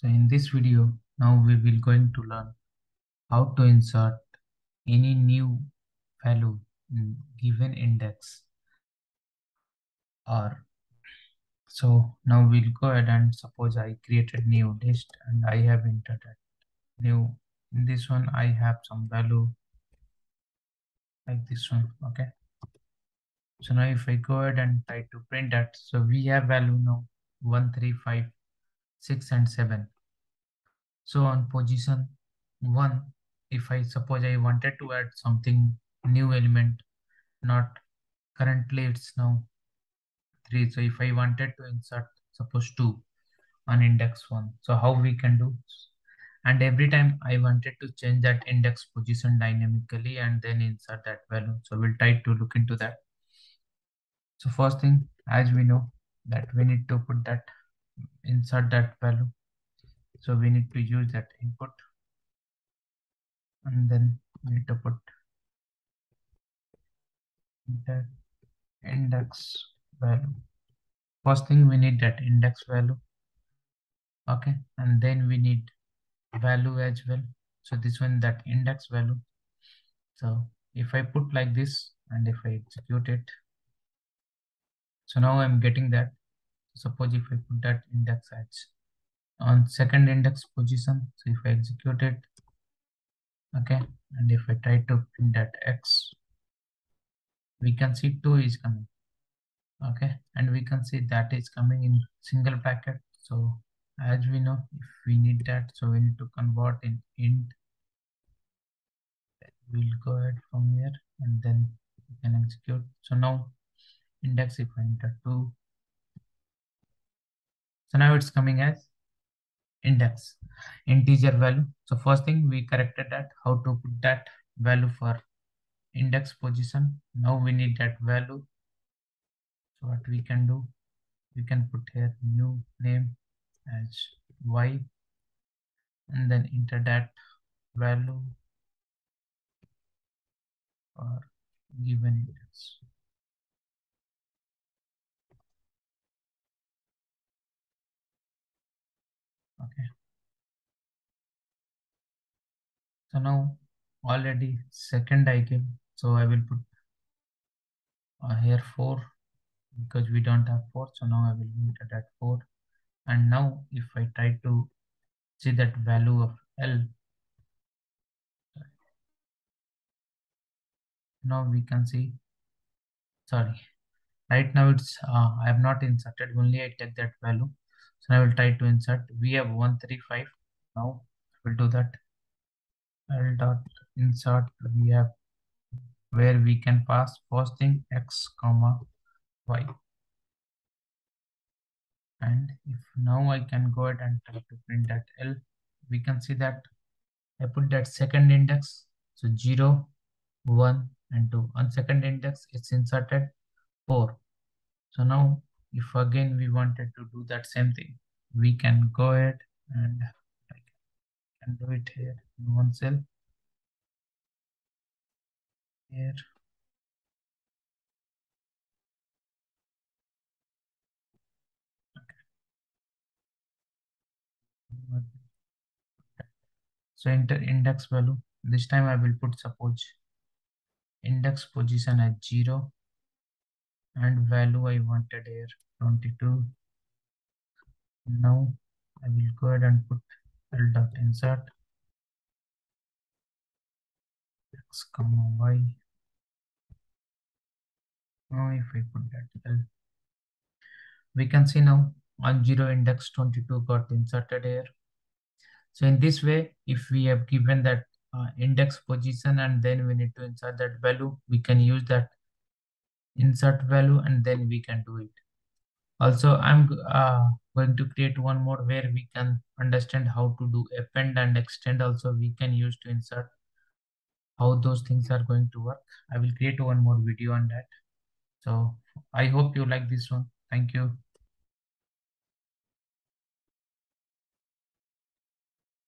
So in this video, now we will going to learn how to insert any new value in given index or so now we'll go ahead and suppose I created new list and I have entered it new. In this one I have some value like this one okay? So now if I go ahead and try to print that so we have value now 1 3 5 6 and 7 so on position 1 if I suppose I wanted to add something new element not currently it's now 3 so if I wanted to insert suppose 2 on index 1 so how we can do? And every time I wanted to change that index position dynamically and then insert that value. So we'll try to look into that. So first thing as we know that we need to put that insert that value so we need to use that input and then we need to put that index value. First thing we need that index value. Okay, and then we need value as well. So this one that index value. So if I put like this and if I execute it, so now I'm getting that. Suppose if I put that index as on second index position. So if I execute it, okay, and if I try to print that x, we can see 2 is coming okay and we can see that is coming in single bracket so as we know if we need that so we need to convert in int. We'll go ahead from here and then we can execute. So now index if I enter 2 so now it's coming as index integer value so first thing we corrected that how to put that value for index position. Now we need that value. So what we can do, we can put here new name as y and then enter that value for given index. So now already second icon so I will put uh, here 4 because we don't have 4 so now I will enter that 4 and now if I try to see that value of L now we can see sorry. Right now it's uh, I have not inserted only I take that value. So I will try to insert we have 135 now we'll do that L dot insert we have where we can pass first thing x comma y. And if now I can go ahead and try to print that L we can see that I put that second index so 0 1 and 2 on second index it's inserted 4 so now if again we wanted to do that same thing we can go ahead and Can do it here in one cell here. So enter index value. This time I will put suppose index position as 0 and value I wanted here 22. Now I will go ahead and put L dot insert x comma y. Now if I put that we can see now on 0 index 22 got inserted here. So in this way, if we have given that uh, index position and then we need to insert that value, we can use that insert value and then we can do it. Also, I'm uh, going to create one more where we can understand how to do append and extend also we can use to insert how those things are going to work. I will create one more video on that. So I hope you like this one. Thank you.